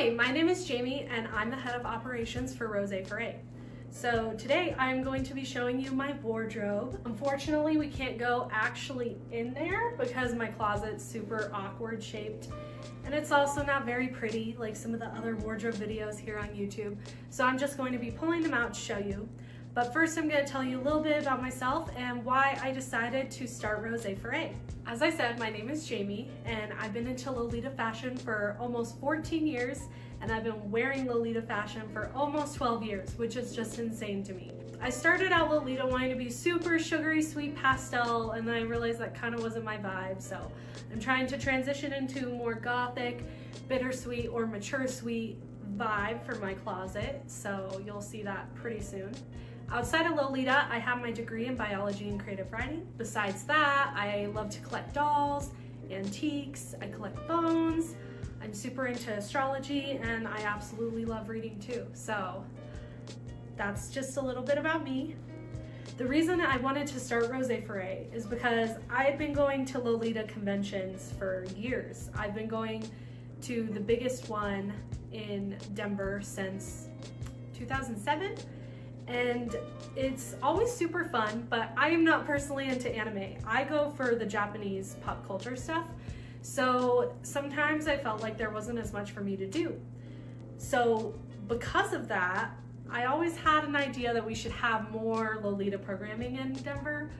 Hi, my name is Jamie and I'm the head of operations for Rose Foret. So today I'm going to be showing you my wardrobe. Unfortunately, we can't go actually in there because my closet's super awkward shaped and it's also not very pretty like some of the other wardrobe videos here on YouTube. So I'm just going to be pulling them out to show you. But first I'm gonna tell you a little bit about myself and why I decided to start Rose Foret. As I said, my name is Jamie and I've been into Lolita fashion for almost 14 years and I've been wearing Lolita fashion for almost 12 years, which is just insane to me. I started out Lolita wanting to be super sugary sweet pastel and then I realized that kind of wasn't my vibe. So I'm trying to transition into more gothic, bittersweet or mature sweet vibe for my closet. So you'll see that pretty soon. Outside of Lolita, I have my degree in biology and creative writing. Besides that, I love to collect dolls, antiques, I collect bones, I'm super into astrology, and I absolutely love reading too. So that's just a little bit about me. The reason I wanted to start Rose Foret is because I've been going to Lolita conventions for years. I've been going to the biggest one in Denver since 2007 and it's always super fun, but I am not personally into anime. I go for the Japanese pop culture stuff, so sometimes I felt like there wasn't as much for me to do. So because of that, I always had an idea that we should have more Lolita programming in Denver,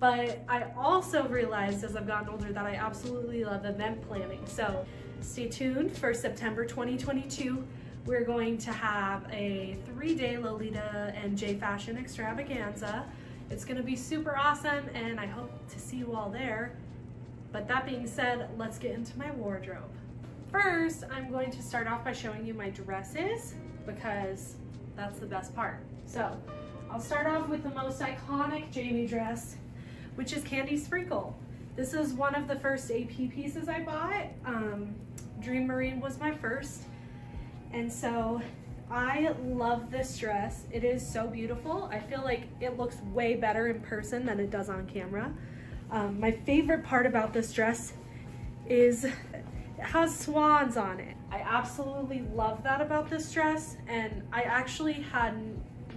but I also realized as I've gotten older that I absolutely love event planning. So stay tuned for September 2022 we're going to have a three-day Lolita and J Fashion extravaganza. It's gonna be super awesome and I hope to see you all there. But that being said, let's get into my wardrobe. First, I'm going to start off by showing you my dresses because that's the best part. So I'll start off with the most iconic Jamie dress, which is Candy Sprinkle. This is one of the first AP pieces I bought. Um, Dream Marine was my first. And so I love this dress. It is so beautiful. I feel like it looks way better in person than it does on camera. Um, my favorite part about this dress is it has swans on it. I absolutely love that about this dress and I actually had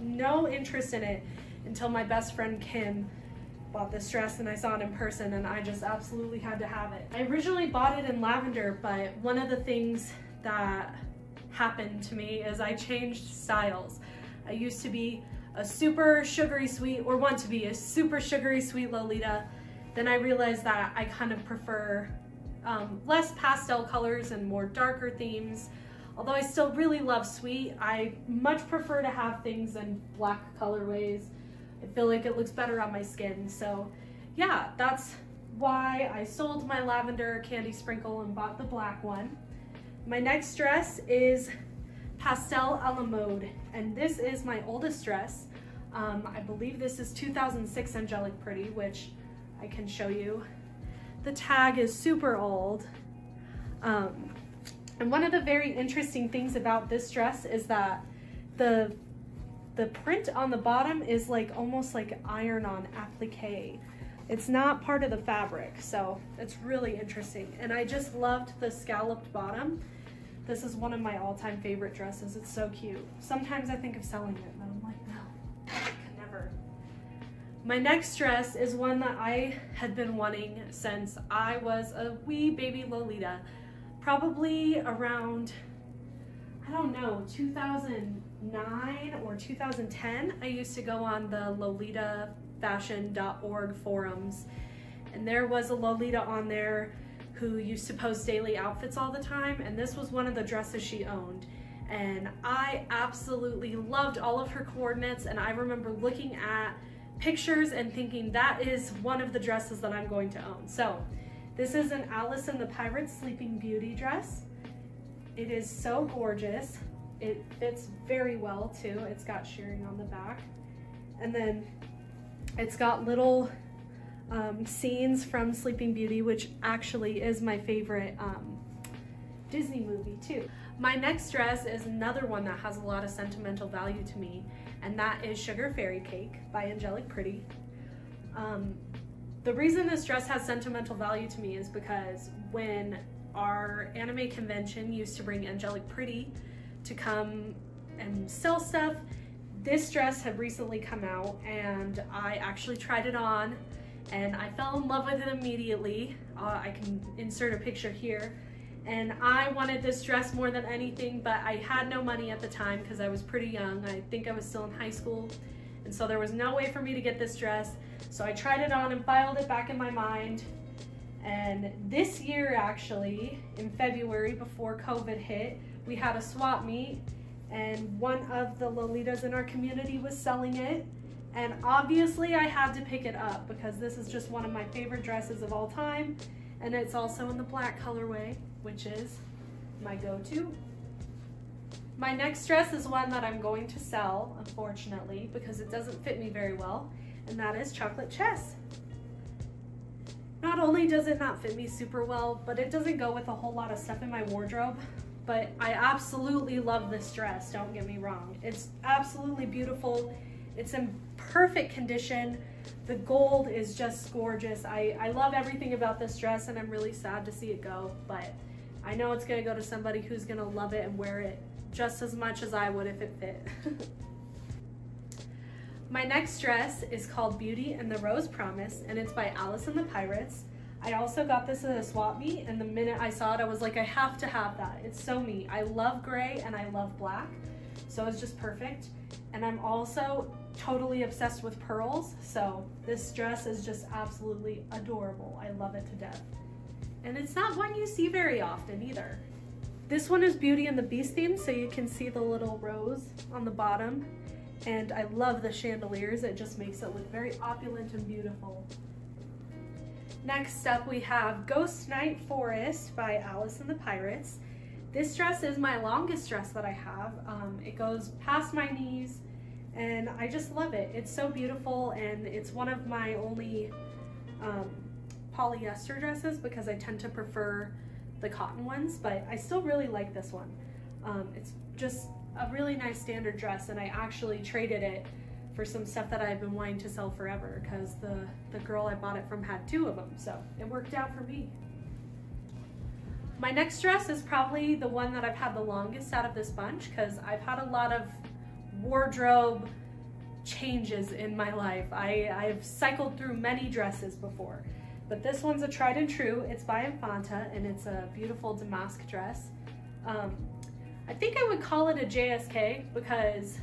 no interest in it until my best friend Kim bought this dress and I saw it in person and I just absolutely had to have it. I originally bought it in lavender but one of the things that happened to me is I changed styles. I used to be a super sugary sweet, or want to be a super sugary sweet Lolita. Then I realized that I kind of prefer um, less pastel colors and more darker themes. Although I still really love sweet, I much prefer to have things in black colorways. I feel like it looks better on my skin. So yeah, that's why I sold my lavender candy sprinkle and bought the black one. My next dress is Pastel a la Mode, and this is my oldest dress. Um, I believe this is 2006 Angelic Pretty, which I can show you. The tag is super old. Um, and one of the very interesting things about this dress is that the the print on the bottom is like almost like iron-on applique. It's not part of the fabric, so it's really interesting. And I just loved the scalloped bottom. This is one of my all-time favorite dresses. It's so cute. Sometimes I think of selling it, but I'm like, no, I never. My next dress is one that I had been wanting since I was a wee baby Lolita. Probably around, I don't know, 2009 or 2010. I used to go on the lolitafashion.org forums and there was a Lolita on there who used to post daily outfits all the time, and this was one of the dresses she owned. And I absolutely loved all of her coordinates, and I remember looking at pictures and thinking that is one of the dresses that I'm going to own. So this is an Alice and the Pirates Sleeping Beauty dress. It is so gorgeous. It fits very well too. It's got shirring on the back. And then it's got little um, scenes from Sleeping Beauty, which actually is my favorite um, Disney movie too. My next dress is another one that has a lot of sentimental value to me, and that is Sugar Fairy Cake by Angelic Pretty. Um, the reason this dress has sentimental value to me is because when our anime convention used to bring Angelic Pretty to come and sell stuff. This dress had recently come out and I actually tried it on and I fell in love with it immediately. Uh, I can insert a picture here. And I wanted this dress more than anything, but I had no money at the time because I was pretty young. I think I was still in high school. And so there was no way for me to get this dress. So I tried it on and filed it back in my mind. And this year, actually, in February, before COVID hit, we had a swap meet and one of the Lolitas in our community was selling it. And obviously I had to pick it up because this is just one of my favorite dresses of all time. And it's also in the black colorway, which is my go-to. My next dress is one that I'm going to sell, unfortunately, because it doesn't fit me very well, and that is Chocolate Chess. Not only does it not fit me super well, but it doesn't go with a whole lot of stuff in my wardrobe, but I absolutely love this dress, don't get me wrong. It's absolutely beautiful. It's in perfect condition. The gold is just gorgeous. I, I love everything about this dress and I'm really sad to see it go, but I know it's gonna go to somebody who's gonna love it and wear it just as much as I would if it fit. My next dress is called Beauty and the Rose Promise and it's by Alice and the Pirates. I also got this at a swap meet and the minute I saw it, I was like, I have to have that. It's so me. I love gray and I love black. So it's just perfect. And I'm also totally obsessed with pearls. So this dress is just absolutely adorable. I love it to death. And it's not one you see very often either. This one is Beauty and the Beast theme, so you can see the little rose on the bottom. And I love the chandeliers. It just makes it look very opulent and beautiful. Next up we have Ghost Night Forest by Alice and the Pirates. This dress is my longest dress that I have. Um, it goes past my knees and I just love it. It's so beautiful and it's one of my only um, polyester dresses because I tend to prefer the cotton ones, but I still really like this one. Um, it's just a really nice standard dress and I actually traded it for some stuff that I've been wanting to sell forever because the, the girl I bought it from had two of them, so it worked out for me. My next dress is probably the one that I've had the longest out of this bunch because I've had a lot of wardrobe changes in my life. I, I've cycled through many dresses before, but this one's a tried and true. It's by Infanta and it's a beautiful damask dress. Um, I think I would call it a JSK because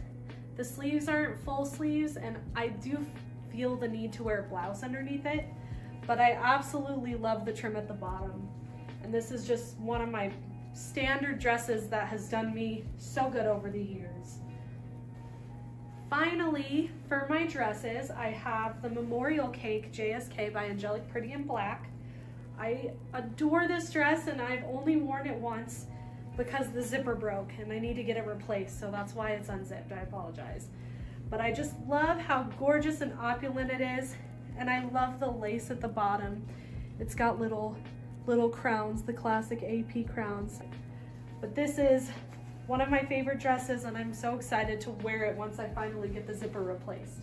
the sleeves aren't full sleeves and I do feel the need to wear a blouse underneath it, but I absolutely love the trim at the bottom. And this is just one of my standard dresses that has done me so good over the years. Finally, for my dresses, I have the Memorial Cake JSK by Angelic Pretty in Black. I adore this dress and I've only worn it once because the zipper broke and I need to get it replaced, so that's why it's unzipped, I apologize. But I just love how gorgeous and opulent it is, and I love the lace at the bottom. It's got little, little crowns, the classic AP crowns. But this is one of my favorite dresses, and I'm so excited to wear it once I finally get the zipper replaced.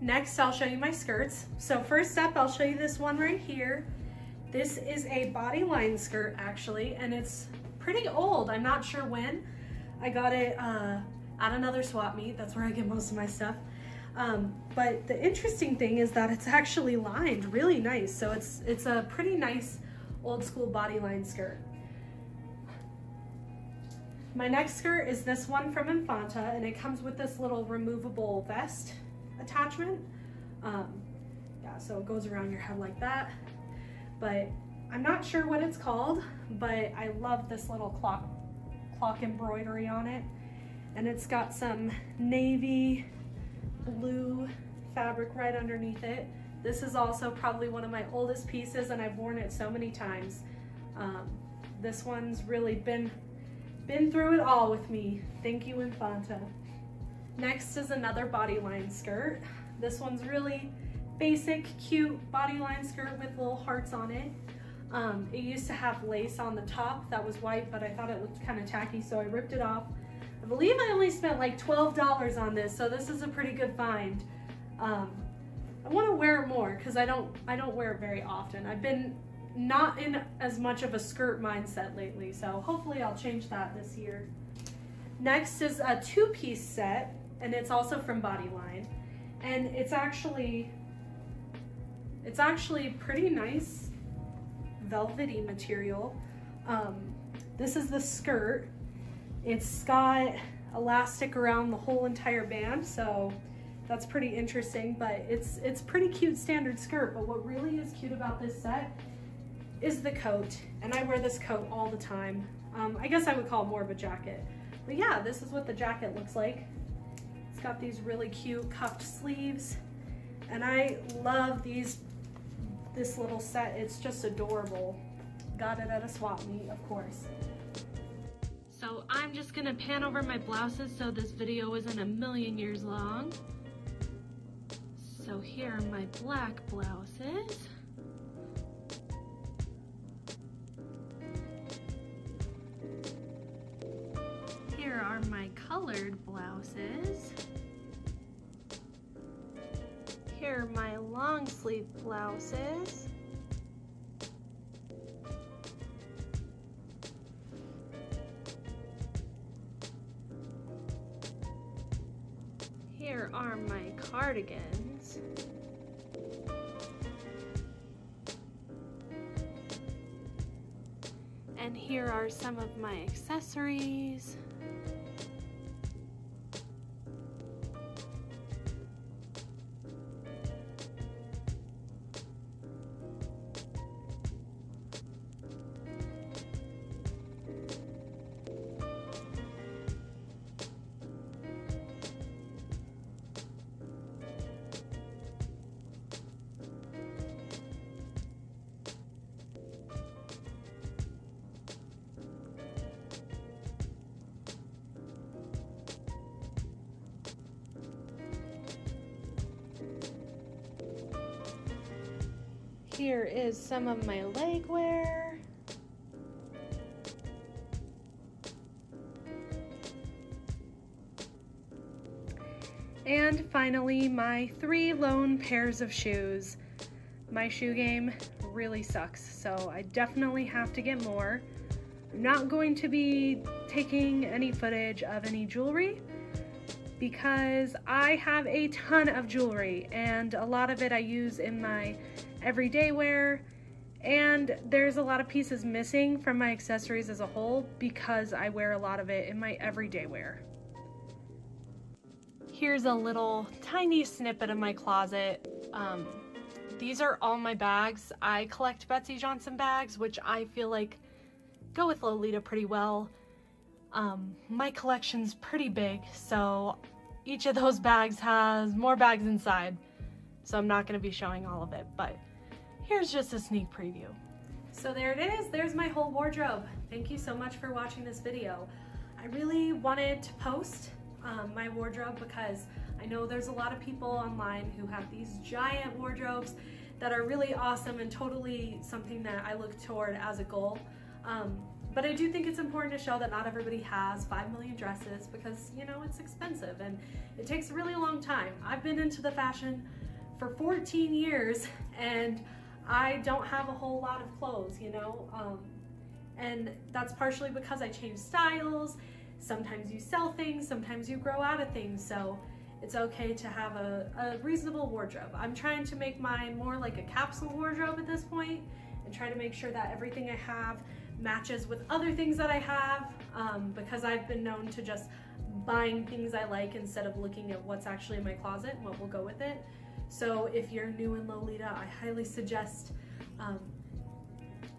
Next, I'll show you my skirts. So first up, I'll show you this one right here. This is a bodyline skirt actually, and it's pretty old. I'm not sure when. I got it uh, at another swap meet. That's where I get most of my stuff. Um, but the interesting thing is that it's actually lined really nice. So it's, it's a pretty nice old school bodyline skirt. My next skirt is this one from Infanta and it comes with this little removable vest attachment. Um, yeah, so it goes around your head like that but I'm not sure what it's called, but I love this little clock, clock embroidery on it. And it's got some navy blue fabric right underneath it. This is also probably one of my oldest pieces and I've worn it so many times. Um, this one's really been, been through it all with me. Thank you, Infanta. Next is another bodyline skirt. This one's really basic, cute bodyline skirt with little hearts on it. Um, it used to have lace on the top that was white, but I thought it looked kind of tacky, so I ripped it off. I believe I only spent like $12 on this, so this is a pretty good find. Um, I want to wear it more because I don't I don't wear it very often. I've been not in as much of a skirt mindset lately, so hopefully I'll change that this year. Next is a two-piece set, and it's also from Bodyline. And it's actually, it's actually pretty nice velvety material. Um, this is the skirt. It's got elastic around the whole entire band, so that's pretty interesting, but it's, it's pretty cute standard skirt. But what really is cute about this set is the coat, and I wear this coat all the time. Um, I guess I would call it more of a jacket. But yeah, this is what the jacket looks like. It's got these really cute cuffed sleeves, and I love these this little set. It's just adorable. Got it at a swap meet, of course. So I'm just gonna pan over my blouses so this video isn't a million years long. So here are my black blouses. Here are my colored blouses. Here are my long sleeve blouses. Here are my cardigans. And here are some of my accessories. Here is some of my leg wear. And finally, my three lone pairs of shoes. My shoe game really sucks, so I definitely have to get more. I'm not going to be taking any footage of any jewelry because I have a ton of jewelry and a lot of it I use in my everyday wear and there's a lot of pieces missing from my accessories as a whole because I wear a lot of it in my everyday wear. Here's a little tiny snippet of my closet. Um, these are all my bags. I collect Betsey Johnson bags, which I feel like go with Lolita pretty well. Um, my collection's pretty big, so each of those bags has more bags inside. So I'm not gonna be showing all of it, but here's just a sneak preview. So there it is, there's my whole wardrobe. Thank you so much for watching this video. I really wanted to post um, my wardrobe because I know there's a lot of people online who have these giant wardrobes that are really awesome and totally something that I look toward as a goal. Um, but I do think it's important to show that not everybody has 5 million dresses because, you know, it's expensive and it takes a really long time. I've been into the fashion for 14 years and I don't have a whole lot of clothes, you know? Um, and that's partially because I change styles. Sometimes you sell things, sometimes you grow out of things. So it's okay to have a, a reasonable wardrobe. I'm trying to make mine more like a capsule wardrobe at this point and try to make sure that everything I have matches with other things that I have um, because I've been known to just buying things I like instead of looking at what's actually in my closet and what will go with it. So if you're new in Lolita, I highly suggest um,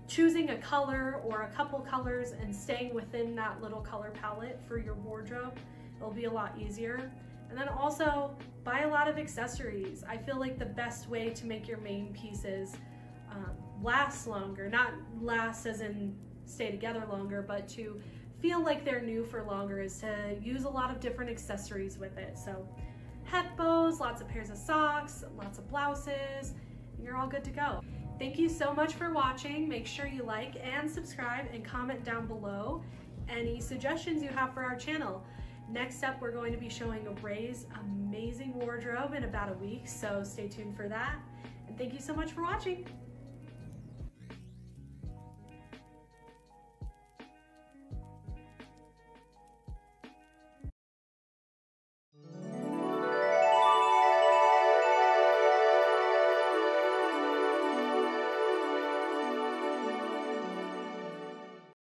choosing a color or a couple colors and staying within that little color palette for your wardrobe. It'll be a lot easier. And then also buy a lot of accessories. I feel like the best way to make your main pieces um, last longer, not last as in stay together longer, but to feel like they're new for longer is to use a lot of different accessories with it. So het bows, lots of pairs of socks, lots of blouses, you're all good to go. Thank you so much for watching. Make sure you like and subscribe and comment down below any suggestions you have for our channel. Next up, we're going to be showing Ray's amazing wardrobe in about a week, so stay tuned for that. And thank you so much for watching.